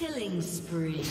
Killing spree.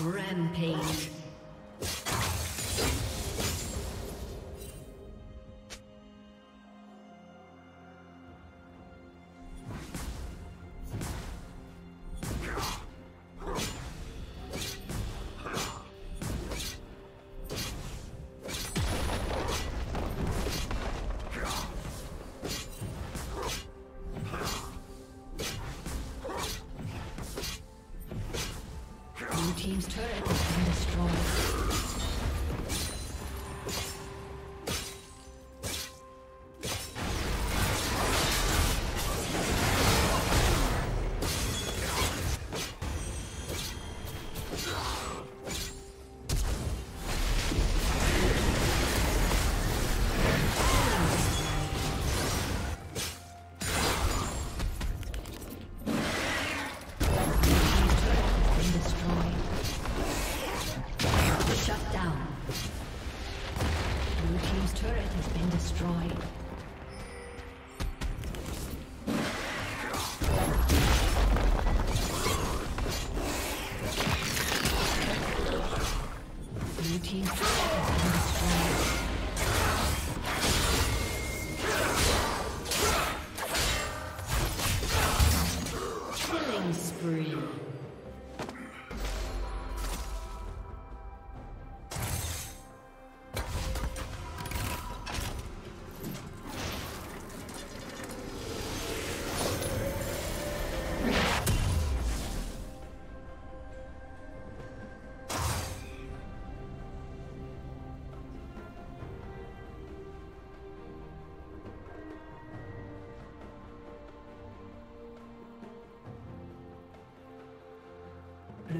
Rampage.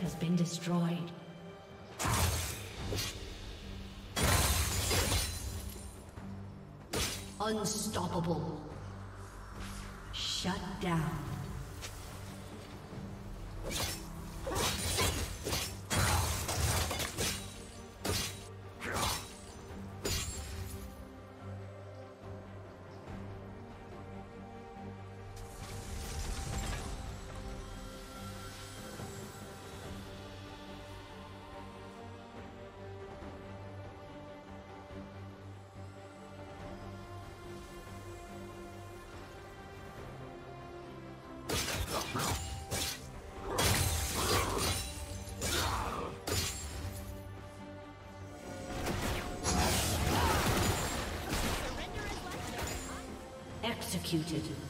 has been destroyed. Unstoppable. Shut down. Executed.